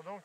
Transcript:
好东。